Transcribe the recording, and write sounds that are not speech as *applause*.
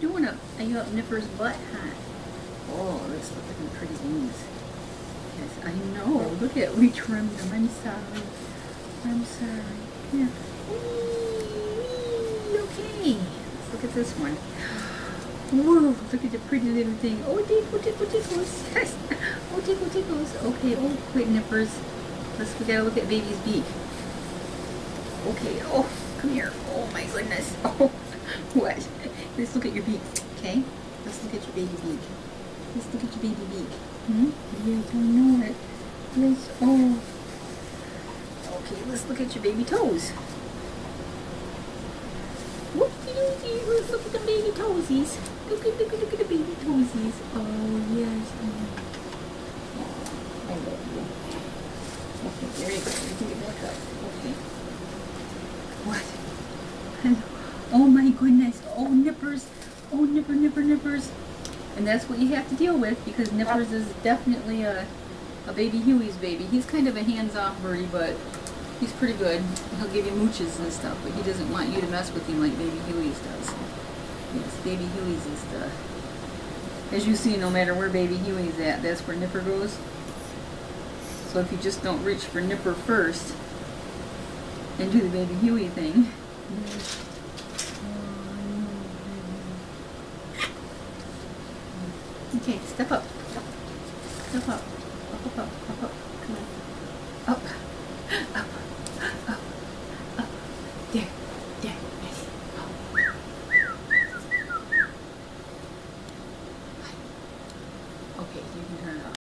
doing up? Are you up Nipper's butt, huh? Oh, this looks like pretty wings. Yes, I know. Look at we trimmed them. I'm sorry. I'm sorry. Yeah. Okay. Let's look at this one. Whoa, look at the pretty little thing. Oh, tickle, tickle, tickles. Yes. Oh, tickle, oh, tickles. Oh, okay, oh, quick nippers. Let's, we gotta look at baby's beak. Okay, oh, come here. Oh my goodness. *laughs* Oh, what? Let's look at your beak, okay? Let's look at your baby beak. Let's look at your baby beak. Hmm? Yes, I know it. Yes, oh. Okay, let's look at your baby toes. Whoopsie doopsie, let's look at the baby toesies. Look at, look at, look at the baby toesies. Oh, yes. Oh, I love you. Okay, there you go. You can get back up. Okay. What? *laughs* Oh my goodness. Oh, nippers. Oh, nipper, nipper, nippers. And that's what you have to deal with because Nippers is definitely a, a baby Hewy's baby. He's kind of a hands-off birdie, but he's pretty good. He'll give you mooches and stuff, but he doesn't want you to mess with him like baby Hewy's does. Yes, baby Hewy's is the... As you see, no matter where baby Hewy's at, that's where Nipper goes. So if you just don't reach for Nipper first and do the baby Hewy thing, mm-hmm. Okay, step up. Step up. Up, up, up, up, up. Come on. Up. Up. Up. Up. There. There. Nice. Up. Okay, you can turn it off.